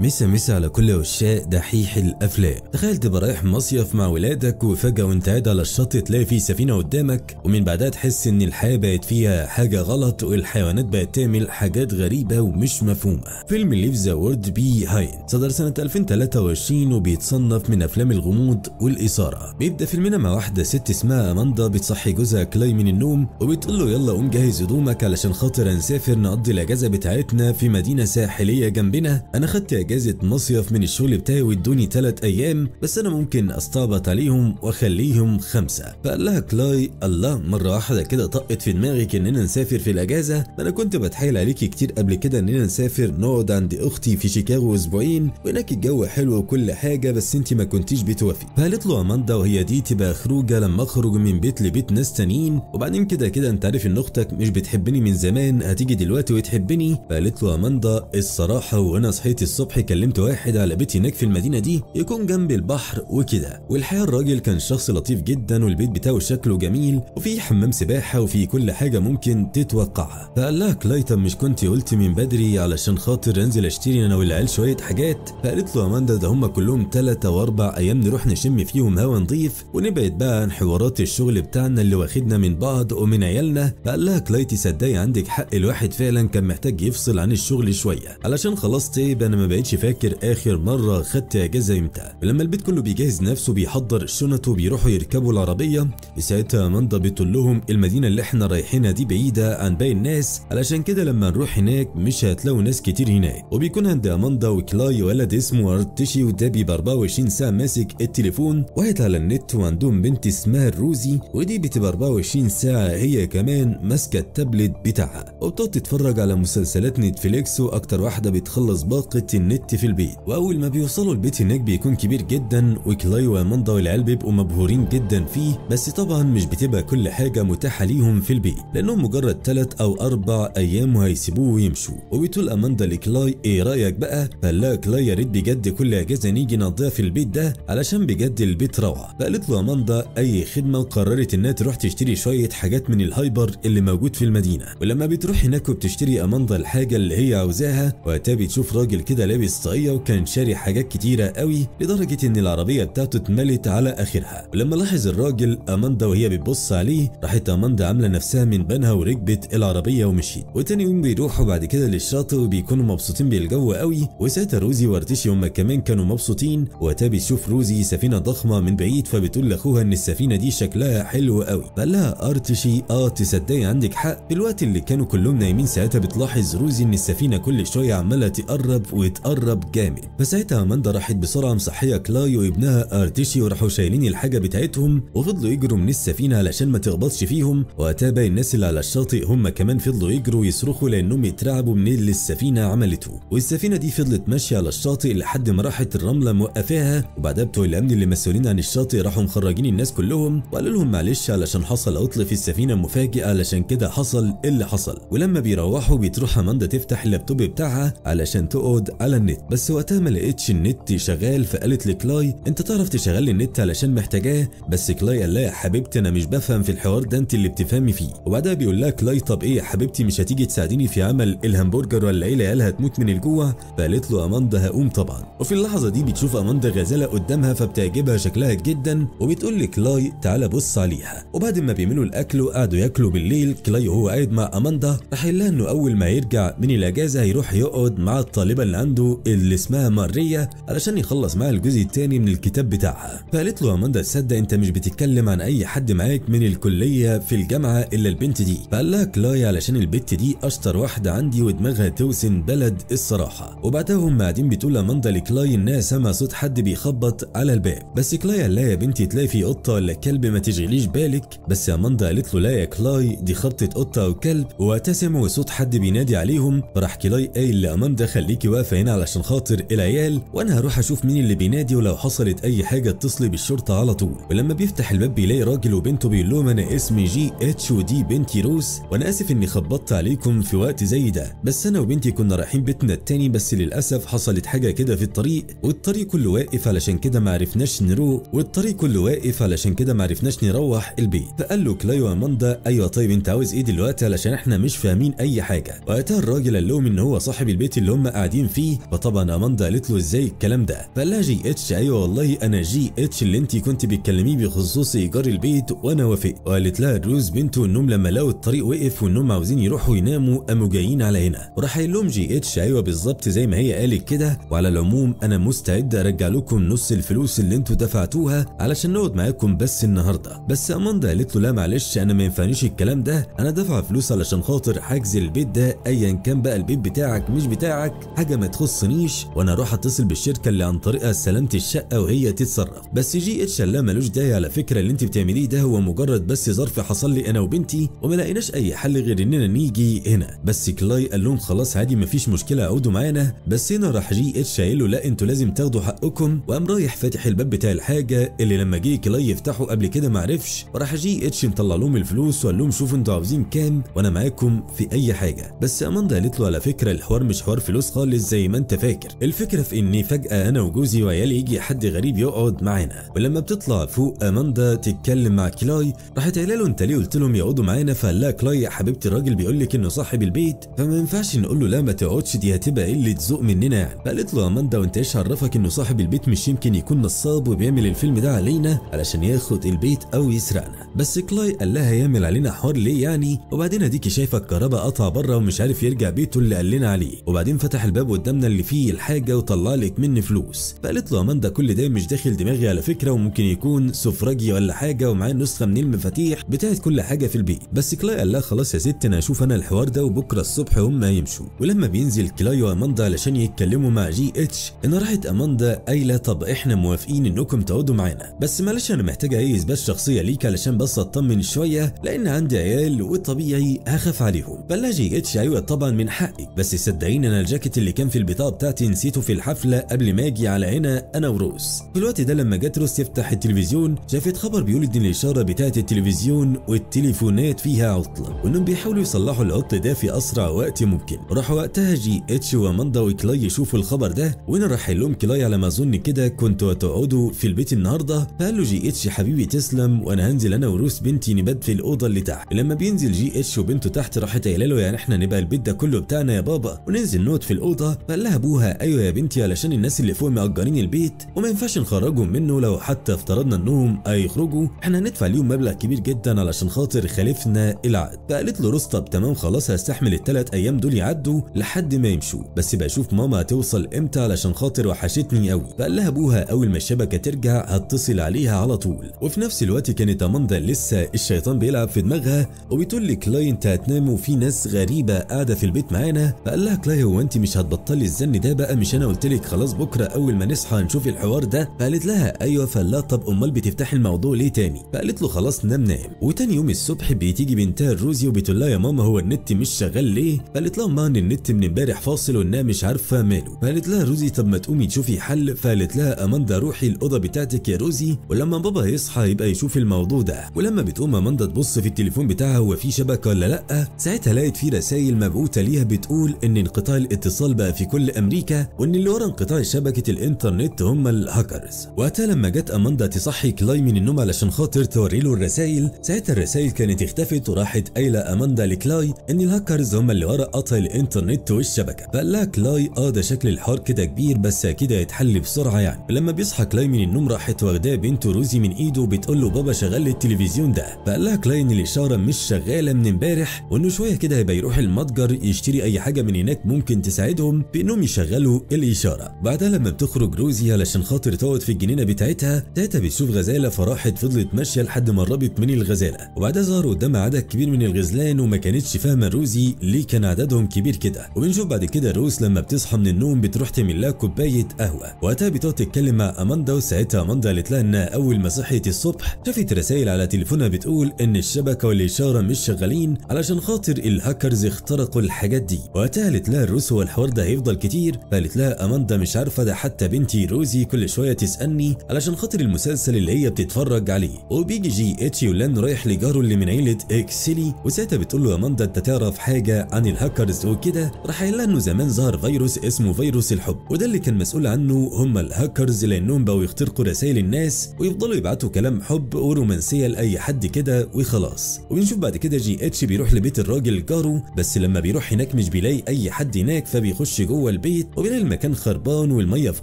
مسا مسا على كل عشاق دحيح الافلام تخيل تبقى رايح مصيف مع ولادك وفجأة وانت قاعد على الشط تلاقي في سفينة قدامك ومن بعدها تحس إن الحياة بقت فيها حاجة غلط والحيوانات بقت تعمل حاجات غريبة ومش مفهومة. فيلم Leave the World Behind صدر سنة 2023 وبيتصنف من أفلام الغموض والإثارة. بيبدأ فيلمنا مع واحدة ست اسمها أماندا بتصحي جوزها كلاي من النوم وبتقول له يلا قوم جهز هدومك علشان خاطر هنسافر نقضي الأجازة بتاعتنا في مدينة ساحلية جنبنا. أنا خدت اجازه مصيف من الشغل بتاعي وادوني 3 أيام بس أنا ممكن أستعبط عليهم وأخليهم خمسة. فقال لها كلاي الله مرة واحدة كده طقت في دماغك اننا نسافر في الأجازة. ده أنا كنت بتحايل عليكي كتير قبل كده إننا نسافر نقعد عند أختي في شيكاغو أسبوعين وهناك الجو حلو وكل حاجة بس انت ما كنتيش بتوافقي. فقالت له أماندا وهي دي تبقى خروجة لما أخرج من بيت لبيت ناس تانيين. وبعدين كده كده أنت عارف إن أختك مش بتحبني من زمان هتيجي دلوقتي وتحبني؟ فقالت له أماندا الصراحة وأنا صحيت الصبح كلمت واحد على بيت هناك في المدينة دي يكون جنب البحر وكده. والحقيقة الراجل كان شخص لطيف جدا والبيت بتاعه شكله جميل وفيه حمام سباحة وفيه كل حاجة ممكن تتوقعها فقال لها كلايتم مش كنت قلت من بدري علشان خاطر أنزل أشتري أنا والعيال شوية حاجات؟ فقالت له أماندا ده هم كلهم ثلاثة واربع أيام نروح نشم فيهم هوا نضيف ونبعد بقى عن حوارات الشغل بتاعنا اللي واخدنا من بعض ومن عيالنا. فقال لها كلاي تصدقي عندك حق الواحد فعلا كان محتاج يفصل عن الشغل شوية علشان خلاص طيب أنا ما بقتش فاكر آخر مرة خدت إجازة إمتى. ولما البيت كله بيجهز نفسه بيحضر الشنط وبيروحوا يركبوا العربية ساعتها اماندا بتقول لهم المدينة اللي إحنا رايحينها دي بعيدة عن باقي الناس. علشان كده لما نروح هناك مش هتلاقوا ناس كتير هناك. وبيكون عند أماندا وكلاي ولد اسمه أرتشي وده بيبقى 24 ساعة ماسك التليفون. وقاعد على النت وعندهم بنت اسمها الروزي ودي بتبقى 24 ساعة هي كمان ماسكة التابلت بتاعها. وبتقعد تتفرج على مسلسلات Netflix وأكتر واحدة بتخلص باقة النت في البيت. وأول ما بيوصلوا البيت هناك بيكون كبير جدا وكلاي واماندا والعيال بيبقوا مبهورين جدا فيه بس طبعا مش بتبقى كل حاجة متاحة ليهم في البيت لأنهم مجرد ثلاث أو أربع أيام وهيسيبوه ويمشوا. وبتقول أماندا لكلاي إيه رأيك بقى؟ لها كلاي يا ريت بجد كل أجازة نيجي نقضيها في البيت ده علشان بجد البيت روعة. فقالت له أماندا أي خدمة؟ وقررت إنها تروح تشتري شوية حاجات من ال hyper اللي موجود في المدينة. ولما بتروح هناك وبتشتري أماندا الحاجة اللي هي عاوزاها وقتها بتشوف راجل كده لابس طاقيه وكان شاري حاجات كتيرة قوي لدرجة إن العربية بتاعته اتملت على آخرها. ولما لاحظ الراجل أماندا وهي بتبص عليه راحت أماندا عاملة نفسها من بنها وركبت العربية ومشيت. وتاني يوم بيروحوا بعد كده للشاطئ وبيكونوا مبسوطين بالجو قوي. وساعتها روزي وارتشي هما كمان كانوا مبسوطين. وقتها بتشوف روزي سفينة ضخمة من بعيد فبتقول لأخوها إن السفينة دي شكلها حلو قوي. فقال لها أرتشي آه تصدقي عندك حق. في الوقت اللي كانوا كلهم نايمين ساعتها بتلاحظ روزي إن السفينة كل شوية عمالة تقرب وتقرب جامد. فساعتها اماندا راحت بسرعة مصحية كلاي وابنها ارتشي وراحوا شايلين الحاجة بتاعتهم وفضلوا يجروا من السفينة علشان ما تخبطش فيهم. وقتها باقي الناس اللي على الشاطئ هم كمان فضلوا يجروا ويصرخوا لأنهم يترعبوا من اللي السفينة عملته. والسفينة دي فضلت ماشية على الشاطئ لحد ما راحت الرملة موقفاها. وبعدها بتوع الأمن اللي مسؤولين عن الشاطئ راحوا مخرجين الناس كلهم وقالوا لهم معلش علشان حصل عطل في السفينة مفاجئ علشان كده حصل اللي حصل. ولما بيروحوا بتروح أماندا تفتح اللابتوب بتاعها علشان تقعد على النت. بس وقتها ما لقيتش النت شغال فقالت لكلاي أنت تعرف تشغل لي النت علشان محتاجاه؟ بس كلاي قال لها يا حبيبتي أنا مش بفهم في الحوار ده أنت اللي بتفهمي فيه. وبعدها بيقول لها كلاي طب إيه يا حبيبتي مش هتيجي تساعديني في عمل الهمبرجر ولا إيه؟ العيال هتموت من الجوع. فقالت له أماندا هقوم طبعا. وفي اللحظة دي بتشوف أماندا غزالة قدامها فبتعجبها شكلها جدا وبتقول لكلاي تعالى بص عليها. وبعد ما بيعملوا الأكل وقعدوا ياكلوا بالليل كلاي وهو قاعد مع أماندا راح إنه أول ما يرجع من الأجازة هيروح يقعد مع الطالبة اللي عنده اللي اسمها ماريا علشان يخلص معاها الجزء الثاني من الكتاب بتاعها. فقالت له أماندا تصدق أنت مش بتتكلم عن أي حد معاك من الكلية في الجامعة إلا البنت دي. فقال لها كلاي علشان البنت دي أشطر واحدة عندي ودماغها توزن بلد الصراحة. وبعدها هم قاعدين بتقول أماندا لكلاي انها سمع صوت حد بيخبط على الباب. بس كلاي قال لها يا بنتي تلاقي في قطة ولا كلب ما تشغليش بالك. بس أماندا قالت له لا يا كلاي دي خبطة قطة أو كلب وقتها سمعوا صوت حد بينادي عليهم فراح كلاي قايل لأماندا خليكي واقفة هنا علشان خاطر العيال وأنا هروح أشوف مين اللي بينادي ولو حصلت أي حاجة اتصلي بالشرطة على طول. ولما بيفتح الباب بيلاقي راجل وبنته بيقول لهم أنا اسمي G.H. ودي بنتي روس وأنا آسف إني خبطت عليكم في وقت زي ده. بس أنا وبنتي كنا رايحين بيتنا التاني بس للأسف حصلت حاجة كده في الطريق والطريق كله واقف علشان كده ما عرفناش نروح. والطريق كله واقف علشان كده ما عرفناش نروح البيت. فقال له كلاي واماندا أيوه طيب أنت عاوز إيه دلوقتي علشان إحنا مش فاهمين أي حاجة؟ وقتها الراجل قال لهم إن هو صاحب البيت اللي هم قاعدين فيه فطبعا أماندا قالت له إزاي الكلام ده؟ فقال لها جي إتش أيوه والله أنا جي إتش اللي انت كنت بتكلميه بخصوص إيجار البيت وأنا وافقت وقالت لها روز بنته إنهم لما لقوا الطريق وقف وإنهم عاوزين يروحوا يناموا قاموا جايين على هنا. وراح قايل لهم جي إتش أيوه بالظبط زي ما هي قالت كده. وعلى العموم أنا مستعد أرجع لكم نص الفلوس اللي أنتوا دفعتوها علشان نقعد معاكم بس النهارده. بس أماندا قالت له لا معلش أنا ما ينفعنيش الكلام ده. أنا دافعه فلوس علشان خاطر حجز البيت ده ايا كان بقى البيت بتاعك مش بتاعك حاجة ما تخصنيش وأنا أروح أتصل بالشركة اللي عن طريقها استلمت الشقة وهي تتصرف. بس جي إتش قال لها ملوش داعي على فكرة اللي انت بتعمليه ده هو مجرد بس ظرف حصل لي أنا وبنتي وما لقيناش أي حل غير إننا نيجي هنا. بس كلاي قال لهم خلاص عادي مفيش مشكلة اقعدوا معانا. بس هنا راح جي إتش قايل له لا أنتوا لازم تاخدوا حقكم. وقام رايح فاتح الباب بتاع الحاجة اللي لما جه كلاي يفتحه قبل كده ما عرفش. وراح جي إتش مطلع لهم الفلوس وقال لهم شوفوا أنتوا عاوزين كام وأنا معاكم في أي حاجة. بس أماندا قالت له على فكرة الحوار مش حوار فلوس خالص زي ما انت فاكر؟ الفكرة في إني فجأة أنا وجوزي وعيالي يجي حد غريب يقعد معانا ولما بتطلع فوق أماندا تتكلم مع كلاي راحت قايلة له أنت ليه قلت لهم يقعدوا معانا؟ فقال لها كلاي يا حبيبتي الراجل بيقول لك إنه صاحب البيت. فما ينفعش نقول له لا ما تقعدش دي هتبقى قلة ذوق مننا يعني. فقالت له أماندا وأنت إيش عرفك إنه صاحب البيت مش يمكن يكون نصاب وبيعمل الفيلم ده علينا علشان ياخد البيت أو يسرقنا؟ بس كلاي قال لها يعمل علينا حوار ليه يعني؟ وبعدين أديكي شايفة الكهرباء قطع بره ومش عارف يرجع بيته اللي قال لنا عليه. وبعدين فتح الباب قدامنا اللي فيه الحاجة وطلع لك منه فلوس. فقالت له اماندا كل ده مش داخل دماغي على فكرة وممكن يكون سفراجي ولا حاجة ومعاه نسخة من المفاتيح بتاعت كل حاجة في البيت. بس كلاي قال لها خلاص يا ست أنا هشوف أنا الحوار ده وبكرة الصبح هم يمشوا ولما بينزل كلاي وأماندا علشان يتكلموا مع جي إتش إن راحت أماندا قايلة طب إحنا موافقين إنكم تقعدوا معانا. بس معلش أنا محتاجه اي اثبات شخصية ليك علشان بس أطمن شوية لأن عندي عيال وطبيعي هخاف عليهم. فقال جي إتش أيوه طبعا من حقك بس صدقيني أنا الجاكيت اللي كان فيه البطاقة بتاعتي نسيته في الحفلة قبل ما أجي على هنا أنا وروز في الوقت ده لما جت روس تفتح التلفزيون شافت خبر بيقول إن الإشارة بتاعت التلفزيون والتليفونات فيها عطلة وإنهم بيحاولوا يصلحوا العطل ده في أسرع وقت ممكن. راح وقتها جي إتش وأماندا وكلاي يشوفوا الخبر ده وهنا راح قايل لهم كلاي على ما أظن كده أنتوا هتقعدوا في البيت النهارده. فقال له جي إتش حبيبي تسلم وأنا هنزل أنا وروز بنتي نبات في الأوضة اللي تحت. لما بينزل جي إتش وبنته تحت راحت قايله له يعني إحنا نبقى البيت ده كله بتاعنا يا بابا وننزل نقعد في الأوضة؟ فقال لها ابوها أيوه يا بنتي علشان الناس اللي فوق مأجرين البيت وما ينفعش نخرجهم منه. لو حتى افترضنا إنهم هيخرجوا إحنا هندفع ليهم مبلغ كبير جدا علشان خاطر خالفنا العقد. فقالت له طب تمام خلاص هستحمل الثلاث أيام دول يعدوا لحد ما يمشوا. بس شوف ماما هتوصل إمتى علشان خاطر وحشتني قوي فقال لها أبوها أول ما الشبكة ترجع هتصل عليها على طول. وفي نفس الوقت كانت اماندا لسه الشيطان بيلعب في دماغها وبتقول لكلاي انت هتنام وفي ناس غريبة قاعدة في البيت معانا. فقال لها كلاي هو أنت مش هتبطلي الزن ده بقى مش أنا قلت لك. خلاص بكرة أول ما نصحى نشوف الحوار ده. فقالت له أيوه قال لها طب امال بتفتحي الموضوع ليه تاني؟ فقالت له خلاص نام نام وتاني يوم الصبح بتيجي بنتها روزي وبتقول لها يا ماما هو النت مش شغال ليه؟ فقالت لها مامتها ان النت من امبارح فاصل وانها مش عارفة ماله. فقالت لها روزي طب ما تقومي تشوفي حل. فقالت لها أماندا روحي الأوضة بتاعتك يا روزي ولما بابا يصحى يبقى يشوف الموضوع ده. ولما بتقوم أماندا تبص في التليفون بتاعها هو في شبكة ولا لأ؟ ساعتها لقيت في رسائل مبعوثة ليها بتقول إن انقطاع الاتصال بقى في كل أمريكا وإن اللي ورا انقطاع شبكة الإنترنت هم الهاكرز. وقتها لما جت أماندا تصحي كلاي من النوم علشان خاطر توري له الرسائل ساعتها الرسائل كانت اختفت وراحت قايلة أماندا لكلاي إن الهاكرز هم اللي ورا قطع الإنترنت والشبكة. فقال لها كلاي آه ده شكل الحوار كده كبير بس أكيد هيتحل بسرعة يعني. لما بيصحى كلاي من النوم راحت واخداه بنته روزي من إيده وبتقول له بابا شغل التلفزيون ده. فقال لها كلاي إن الإشارة مش شغالة من امبارح وإنه شوية كده هيبقى يروح المتجر يشتري أي حاجة من هناك ممكن تساعدهم بانهم يشغلوا الإشارة. بعدها لما بتخرج روزي علشان خاطر تقعد في الجنينة بتاعتها ساعتها بتشوف غزالة فراحت فضلت ماشية لحد ما قربت من الغزالة. وبعدها ظهر قدامها عدد كبير من الغزلان وما كانتش فاهمة روزي ليه كان عددهم كبير كده. وبنشوف بعد كده روز لما بتصحى من النوم بتروح تعمل لها كوباية قهوة. وقتها بتقعد تتكلم مع أماندا وساعتها أماندا قالت لها إنها أول ما صحيت الصبح شافت رسائل على تليفونها بتقول إن الشبكة والإشارة مش شغالين علشان خاطر الهاكرز اخترقوا الحاجات دي. وقتها قالت لها روز هو الحوار ده هيفضل كتير. فقالت لها أماندا مش عارفة ده حتى بنتي روزي كل شوية تسألني علشان خاطر المسلسل اللي هي بتتفرج عليه. وبيجي جي اتش يقول إنه رايح لجاره اللي من عيلة اكسلي وساعتها بتقول له أماندا أنت تعرف حاجة عن الهاكرز وكده؟ راح قايل لها إنه زمان ظهر فيروس اسمه فيروس الحب. وده اللي كان مسؤول عنه هم الهاكرز لأنهم بقوا يخترقوا رسائل الناس ويفضلوا يبعتوا كلام حب ورومانسية لأي حد كده وخلاص. وبنشوف بعد كده جي اتش بيروح لبيت الراجل جاره بس لما بيروح هناك مش بيلاقي أي حد هناك فبيخش جوه البيت وبيلاقي المكان خربان والمية في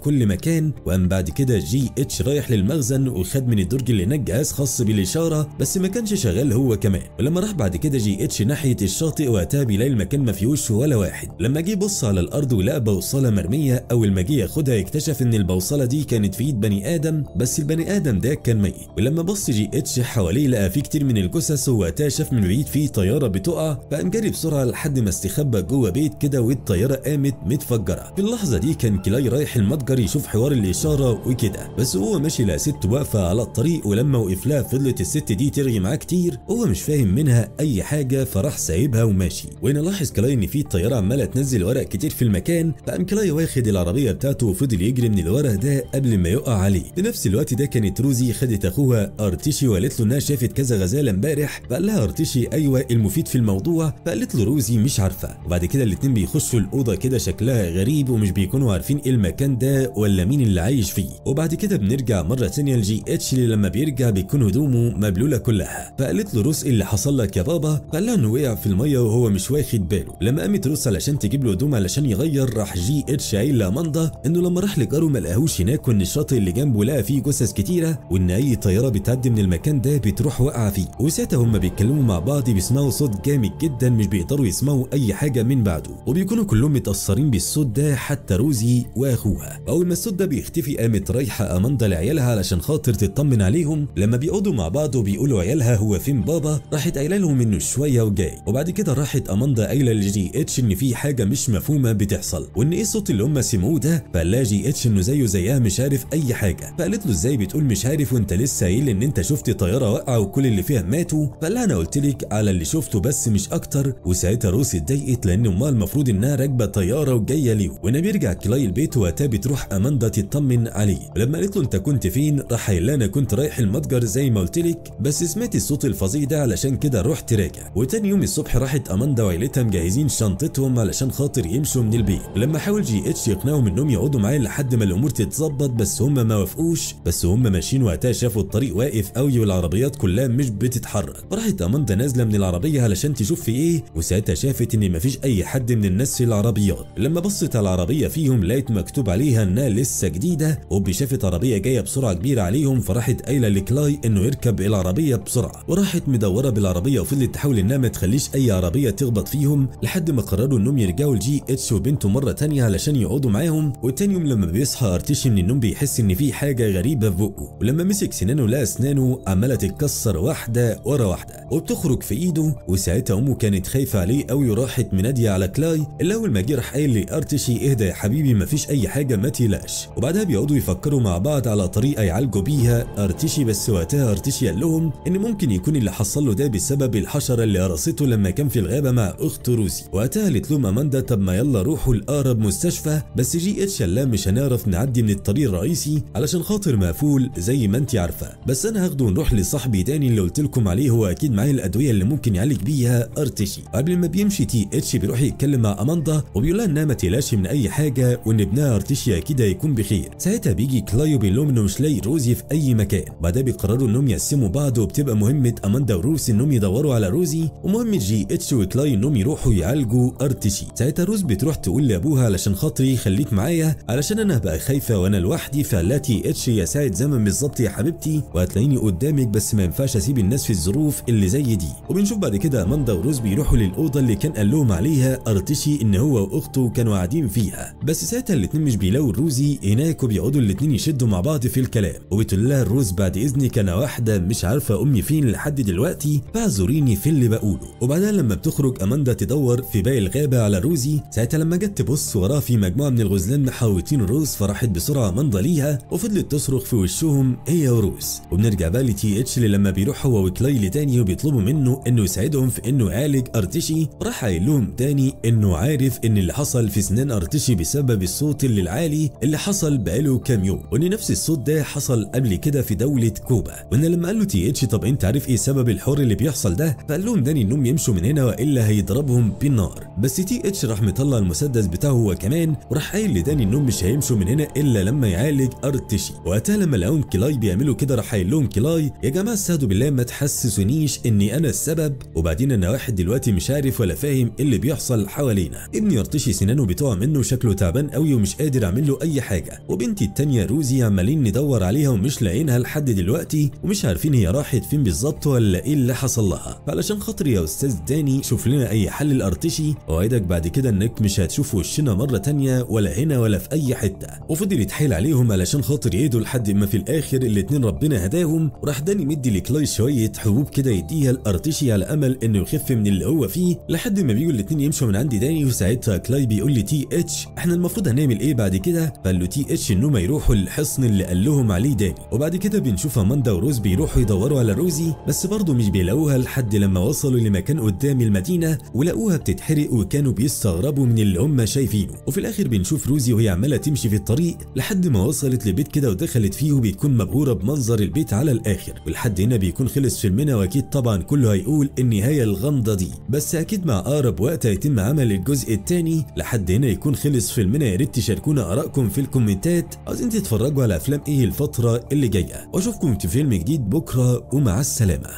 كل مكان. وقام بعد كده جي إتش رايح للمخزن وخد من الدرج اللي هناك جهاز خاص بالإشارة بس ما كانش شغال هو كمان. ولما راح بعد كده جي إتش ناحية الشاطئ وقتها بيلاقي المكان ما فيهوش ولا واحد. لما جه يبص على الأرض ولقى بوصلة مرمية أول ما جه ياخدها اكتشف إن البوصلة دي كانت في إيد بني آدم بس البني آدم ده كان ميت. ولما بص جي إتش حواليه لقى في كتير من الجثث ووقتها شاف من بعيد في طيارة بتقع فقام جري بسرعة لحد ما استخبى جوه بيت كده والطيارة قامت متفجرة. في اللحظة دي كان كلاي رايح المتجر يشوف حوار الإشارة وكده. بس هو ماشي لقى ست واقفة على الطريق ولما وقف لها فضلت الست دي ترغي معاه كتير. هو مش فاهم منها أي حاجة فراح سايبها وماشي. وهنا لاحظ كلاي إن في طيارة عمالة تنزل ورق كتير في المكان. فقام كلاي واخد العربية بتاعته وفضل يجري من الورق ده قبل ما يقع عليه. في نفس الوقت ده كانت روزي خدت أخوها ارتشي وقالت له إنها شافت كذا غزالة امبارح. فقال لها ارتشي أيوه المفيد في الموضوع. فقالت له روزي مش عارفة. وبعد كده الاتنين بيخشوا الأوضة كده شكلها غريب ومش بيكونوا عارفين إيه المكان ده ولا مين اللي عايش فيه. وبعد كده بنرجع مرة ثانية لجي اتش اللي لما بيرجع بيكون هدومه مبلولة كلها. فقالت له روز إيه اللي حصل لك يا بابا؟ فقال لها إنه وقع في المية وهو مش واخد باله. لما قامت روز علشان تجيب له هدوم علشان يغير راح جي اتش قايل لاماندا إنه لما راح لجاره ما لقاهوش هناك وإن الشاطئ اللي جنبه لقى فيه جثث كتيرة وإن أي طيارة بتعدي من المكان ده بتروح واقعه فيه. وساعتها هما بيتكلموا مع بعض بيسمعوا صوت جامد جدا مش بيقدروا يسمعوا أي حاجة من بعده. وبيكونوا كلهم متأثرين بالصوت ده حتى روزي وأخوها. أول ما ده بيختفي قامت رايحة أماندا لعيالها علشان خاطر تطمن عليهم. لما بيقعدوا مع بعض وبيقولوا عيالها هو فين بابا راحت قايلة لهم إنه شوية وجاي. وبعد كده راحت أماندا قايلة لجي إتش إن في حاجة مش مفهومة بتحصل. وإن إيه الصوت اللي هم سمعوه ده؟ فقال لها جي إتش إنه زيه زيها مش عارف أي حاجة. فقالت له إزاي بتقول مش عارف وأنت لسه قايل إن أنت شفت طيارة واقعة وكل اللي فيها ماتوا؟ فقال لها أنا قلت لك على اللي شفته بس مش أكتر. وساعتها روز اتضايقت لأن أمها المفروض إنها راكبة طيارة وجاية ليهم وهنا بيرجع كلاي البيت وقتها بتروح أماندا تطمن عليه ولما قالت له انت كنت فين؟ راح لها أنا كنت رايح المتجر زي ما قلت لك بس سمعت الصوت الفظيع ده علشان كده رحت راجع. وتاني يوم الصبح راحت أماندا وعيلتها مجهزين شنطتهم علشان خاطر يمشوا من البيت. ولما حاول جي اتش يقنعهم إنهم يقعدوا معاه لحد ما الأمور تتظبط بس هم ما وافقوش. بس هم ماشيين وقتها شافوا الطريق واقف قوي والعربيات كلها مش بتتحرك. فراحت أماندا نازلة من العربية علشان تشوف في إيه وساعتها شافت إن مفيش أي حد من الناس في العربيات. لما بصت على العربية فيهم لقيت مكتوب عليها انها لسه جديدة وبي شافت عربية جاية بسرعة كبيرة عليهم فراحت قايلة لكلاي إنه يركب العربية بسرعة وراحت مدورة بالعربية وفضلت تحاول إنها ما تخليش أي عربية تخبط فيهم لحد ما قرروا إنهم يرجعوا لجي إتش وبنته مرة تانية علشان يقعدوا معاهم وتاني يوم لما بيصحى ارتشي من النوم بيحس إن في حاجة غريبة في بقه ولما مسك سنانه لقى أسنانه عمالة تتكسر واحدة ورا واحدة وبتخرج في إيده وساعتها أمه كانت خايفة عليه قوي وراحت منادية على كلاي اللي أول ما جه راح قايل لارتشي إهدى. يا حبيبي مفيش أي حاجة ما تقلقش. وبعدها بيقعدوا يفكروا مع بعض على طريقة يعالجوا بيها. أرتشي بس وقتها أرتشي قال لهم إن ممكن يكون اللي حصل له ده بسبب الحشرة اللي قرصته لما كان في الغابة مع اخته روزي. وقتها قالت لهم أماندا طب ما يلا روحوا لأقرب مستشفى. بس جي إتش لها مش هنعرف نعدي من الطريق الرئيسي علشان خاطر مقفول زي ما انت عارفة. بس أنا هاخده ونروح لصاحبي داني اللي قلت لكم عليه. هو أكيد معاه الأدوية اللي ممكن يعالج بيها أرتشي. قبل ما بيمشي جي إتش بيروح يتكلم مع أماندا وبيقول لها إنها ما تقلقش من أي حاجة وإن ابنها ارتشي أكيد هيكون بخير. ساعتها بيجي كلاي وبيقول لهم انه مش لاقي روزي في أي مكان. بعدها بيقرروا إنهم يقسموا بعض وبتبقى مهمة أماندا وروز إنهم يدوروا على روزي ومهمه جي إتش وكلاي إنهم يروحوا يعالجوا أرتشي. ساعتها روز بتروح تقول لأبوها علشان خاطري خليك معايا علشان أنا هبقى خايفة وأنا لوحدي فقال لها جي إتش هي ساعة زمن بالظبط يا حبيبتي وهتلاقيني قدامك بس ما ينفعش أسيب الناس في الظروف اللي زي دي. وبنشوف بعد كده أماندا وروز بيروحوا للأوضة اللي كان قال لهم عليها أرتشي إن هو وأخته كانوا قاعدين فيها. بس ساعتها الاتنين مش بيلاقوا روزي هناك وبيقعدوا الاتنين يشدوا مع بعض في الكلام. وبتقول لها روز بعد اذنك أنا واحدة مش عارفة أمي فين لحد دلوقتي فاعذريني في اللي بقوله. وبعدها لما بتخرج أماندا تدور في باقي الغابة على روزي ساعتها لما جت تبص وراه في مجموعة من الغزلان محاوطين روز فراحت بسرعة اماندا ليها وفضلت تصرخ في وشهم هي وروز وبنرجع بقى لجي إتش لما بيروح هو وكلاي لداني وبيطلبوا منه إنه يساعدهم في إنه يعالج أرتشي راح قايل لهم داني إنه عارف إن اللي حصل في سنان ارتشي بسبب الصوت اللي العالي اللي حصل بقاله كام يوم وإن نفس الصوت ده حصل قبل كده في دولة كوبا. وإن لما قال له جي إتش طب أنت عارف إيه سبب الحوار اللي بيحصل ده؟ فقال لهم داني انهم يمشوا من هنا وإلا هيضربهم بالنار. بس جي إتش راح مطلع المسدس بتاعه هو كمان وراح قايل لداني انهم مش هيمشوا من هنا إلا لما يعالج أرتشي. وقتها لما لقاهم كلاي بيعملوا كده راح قايل لهم كلاي يا جماعة استهدوا بالله ما تحسسونيش إني أنا السبب. وبعدين أنا واحد دلوقتي مش عارف ولا فاهم إيه اللي بيحصل حوالينا. ابني أرتشي سنانه بتقع منه شكله تعبان قوي ومش قادر اعمل له أي حاجة. وبنتي التانية روزي عمالين ندور عليها ومش لاقيينها لحد دلوقتي ومش عارفين هي راحت فين بالظبط ولا إيه اللي حصل لها. فعلشان خاطر يا أستاذ داني شوف لنا أي حل لأرتشي. واوعدك بعد كده إنك مش هتشوف وشنا مرة تانية ولا هنا ولا في أي حتة. وفضل يتحايل عليهم علشان خاطر يهدوا لحد ما في الآخر الاتنين ربنا هداهم. وراح داني مدي لكلاي شوية حبوب كده يديها لأرتشي على أمل إنه يخف من اللي هو فيه لحد ما بيجوا الاتنين يمشوا من عند داني. وساعتها كلاي بيقول لي TH إحنا المفروض هنعمل إيه بعد كده؟ فقال له TH انهم يروحوا للحصن اللي قال لهم عليه داني. وبعد كده بنشوف أماندا وروز بيروحوا يدوروا على روزي بس برضه مش بيلاقوها لحد لما وصلوا لمكان قدام المدينة ولقوها بتتحرق وكانوا بيستغربوا من اللي هم شايفينه. وفي الآخر بنشوف روزي وهي عمالة تمشي في الطريق لحد ما وصلت لبيت كده ودخلت فيه وبتكون مبهورة بمنظر البيت على الآخر. ولحد هنا بيكون خلص فيلمنا وأكيد طبعا كله هيقول النهاية الغامضة دي. بس أكيد مع أقرب وقت هيتم عمل الجزء الثاني لحد هنا يكون خلص فيلمنا يا ريت تشاركونا آرائكم في ال comments. عايزين تتفرجوا على أفلام إيه الفترة اللي جاية؟ وأشوفكم في فيلم جديد بكرة ومع السلامة.